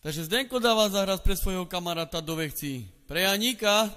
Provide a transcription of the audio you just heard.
Takže Zdenko dáva zahrať pre svojho kamaráta do vechci. Pre Janíka.